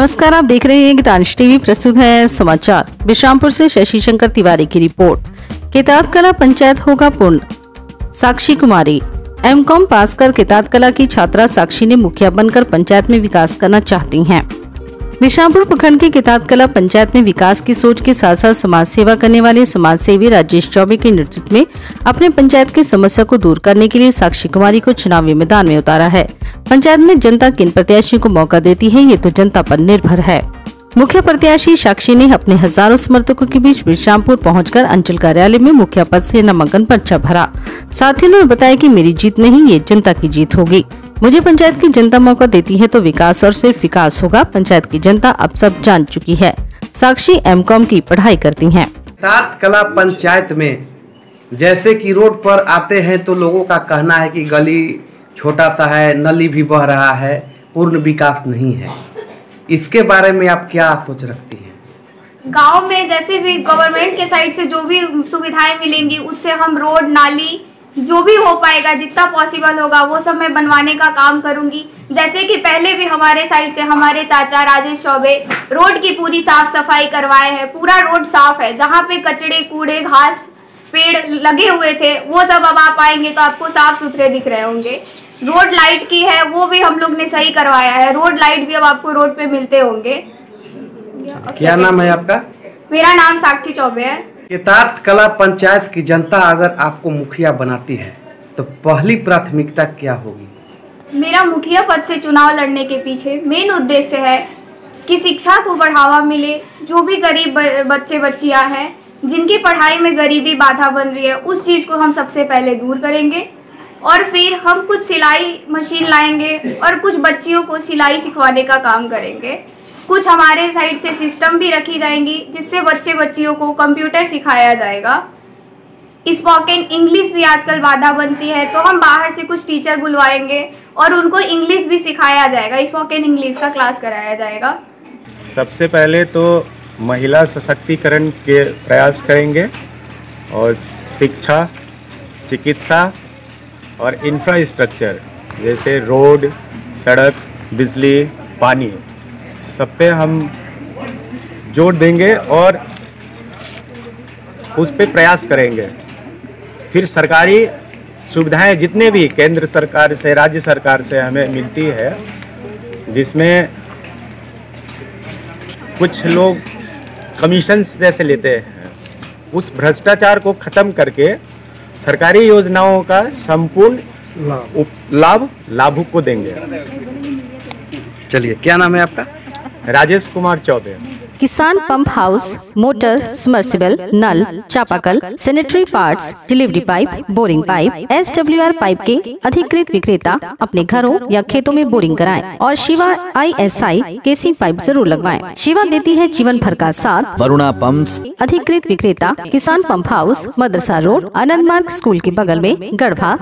नमस्कार, आप देख रहे हैं गीतांश टीवी, प्रस्तुत है समाचार। विश्रामपुर से शशि शंकर तिवारी की रिपोर्ट। केतात कला पंचायत होगा पूर्ण। साक्षी कुमारी। एमकॉम पास कर केतात कला की छात्रा साक्षी ने मुखिया बनकर पंचायत में विकास करना चाहती हैं। विश्रामपुर प्रखंड के किताब कला पंचायत में विकास की सोच के साथ साथ समाज सेवा करने वाले समाज सेवी राजेश चौबे के नेतृत्व में अपने पंचायत की समस्या को दूर करने के लिए साक्षी कुमारी को चुनावी मैदान में उतारा है। पंचायत में जनता किन प्रत्याशियों को मौका देती है, ये तो जनता पर निर्भर है। मुख्य प्रत्याशी साक्षी ने अपने हज़ारों समर्थकों के बीच विश्रामपुर पहुंचकर अंचल कार्यालय में मुखिया पद से नामांकन पर्चा भरा। साथ ही उन्होंने बताया कि मेरी जीत नहीं, ये जनता की जीत होगी। मुझे पंचायत की जनता मौका देती है तो विकास और सिर्फ़ विकास होगा। पंचायत की जनता अब सब जान चुकी है। साक्षी एमकॉम की पढ़ाई करती है। सात कला पंचायत में जैसे कि रोड पर आते हैं तो लोगों का कहना है कि गली छोटा सा है नली भी बह रहा है पूर्ण विकास नहीं है। इसके बारे में आप क्या सोच रखती हैं? गाँव में जैसे भी गवर्नमेंट के साइड से जो भी सुविधाएँ मिलेंगी उससे हम रोड नाली जो भी हो पाएगा जितना पॉसिबल होगा वो सब मैं बनवाने का काम करूँगी। जैसे कि पहले भी हमारे साइड से हमारे चाचा राजेश चौबे रोड की पूरी साफ़ सफ़ाई करवाए हैं पूरा रोड साफ़ है जहाँ पे कचड़े कूड़े घास पेड़ लगे हुए थे वो सब अब आप आएँगे तो आपको साफ़ सुथरे दिख रहे होंगे। रोड लाइट की है वो भी हम लोग ने सही करवाया है। रोड लाइट भी अब आपको रोड पे मिलते होंगे। क्या नाम है आपका? मेरा नाम साक्षी चौबे है। यथार्थ कला पंचायत की जनता अगर आपको मुखिया बनाती है तो पहली प्राथमिकता क्या होगी? मेरा मुखिया पद से चुनाव लड़ने के पीछे मेन उद्देश्य है कि शिक्षा को बढ़ावा मिले। जो भी गरीब बच्चे, बच्चियाँ हैं, जिनकी पढ़ाई में गरीबी बाधा बन रही है, उस चीज़ को हम सबसे पहले दूर करेंगे। और फिर हम कुछ सिलाई मशीन लाएँगे और कुछ बच्चियों को सिलाई सिखवाने का काम करेंगे। कुछ हमारे साइड से सिस्टम भी रखी जाएँगी, जिससे बच्चे बच्चियों को कंप्यूटर सिखाया जाएगा। स्पोकन इंग्लिश भी आजकल बाधा बनती है तो हम बाहर से कुछ टीचर बुलवाएँगे और उनको इंग्लिश भी सिखाया जाएगा। स्पोकन इंग्लिश का क्लास कराया जाएगा। सबसे पहले तो महिला सशक्तिकरण के प्रयास करेंगे और शिक्षा, चिकित्सा और इंफ्रास्ट्रक्चर जैसे रोड, सड़क, बिजली, पानी। सब पे हम ज़ोर देंगे और उस पर प्रयास करेंगे। फिर सरकारी सुविधाएँ जितने भी केंद्र सरकार से राज्य सरकार से हमें मिलती है जिसमें कुछ लोग कमीशन जैसे लेते हैं उस भ्रष्टाचार को ख़त्म करके सरकारी योजनाओं का संपूर्ण लाभ लाभुक को देंगे। चलिए क्या नाम है आपका? Rajesh Kumar Chaubey Kisan pump house motor submersible नल चापाकल sanitary parts, delivery pipe boring pipe S W R pipe के अधिकृत विक्रेता अपने घरों या खेतों में बोरिंग कराएँ और शिवा आई एस आई के सी पाइप ज़रूर लगवाएँ। शिवा देती है जीवन भर का साथ। वरुणा पंप्स अधिकृत विक्रेता किसान पंप हाउस मदरसा रोड आनंद मार्ग स्कूल के बगल में गढ़वा